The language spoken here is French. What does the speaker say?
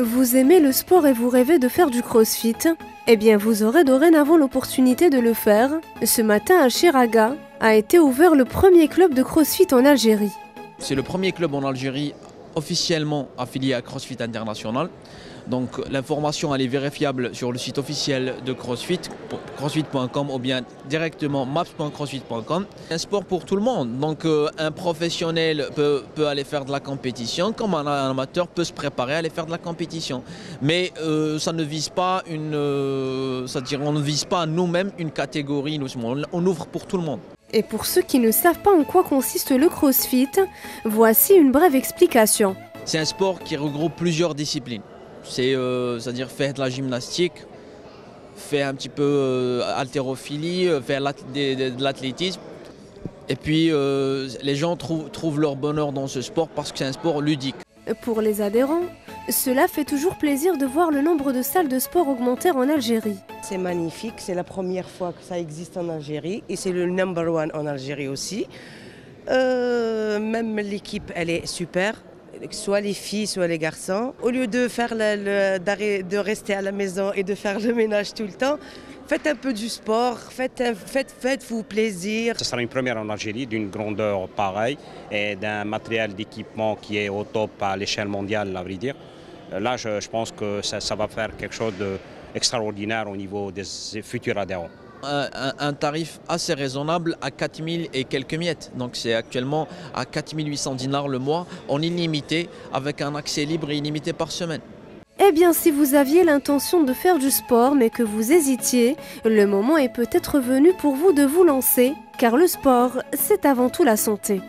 Vous aimez le sport et vous rêvez de faire du crossfit Eh bien, vous aurez dorénavant l'opportunité de le faire. Ce matin, à Chiraga, a été ouvert le premier club de crossfit en Algérie. C'est le premier club en Algérie officiellement affilié à CrossFit International. Donc l'information elle est vérifiable sur le site officiel de CrossFit, crossfit.com ou bien directement maps.crossfit.com. Un sport pour tout le monde. Donc euh, un professionnel peut, aller faire de la compétition comme un, amateur peut se préparer à aller faire de la compétition. Mais euh, ça ne vise pas une, euh, dire on ne vise pas nous-mêmes une catégorie, on ouvre pour tout le monde. Et pour ceux qui ne savent pas en quoi consiste le CrossFit, voici une brève explication. C'est un sport qui regroupe plusieurs disciplines. C'est, euh, à dire faire de la gymnastique, faire un petit peu euh, haltérophilie, euh, faire de l'athlétisme. Et puis les gens trouvent leur bonheur dans ce sport parce que c'est un sport ludique. Pour les adhérents, cela fait toujours plaisir de voir le nombre de salles de sport augmenter en Algérie. C'est magnifique, c'est la première fois que ça existe en Algérie et c'est le number one en Algérie aussi. Euh, même l'équipe, elle est super, soit les filles, soit les garçons. Au lieu de, faire de rester à la maison et de faire le ménage tout le temps, faites un peu du sport, faites, faites-vous plaisir. Ce sera une première en Algérie d'une grandeur pareille et d'un matériel d'équipement qui est au top à l'échelle mondiale, à vrai dire. Là, je, pense que ça va faire quelque chose d'extraordinaire au niveau des futurs adhérents un, tarif assez raisonnable à 4000 et quelques miettes. Donc c'est actuellement à 4800 dinars le mois en illimité avec un accès libre et illimité par semaine. Eh bien, si vous aviez l'intention de faire du sport mais que vous hésitiez, le moment est peut-être venu pour vous de vous lancer, car le sport, c'est avant tout la santé.